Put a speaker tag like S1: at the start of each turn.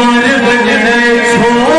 S1: मर बजड़े छोड़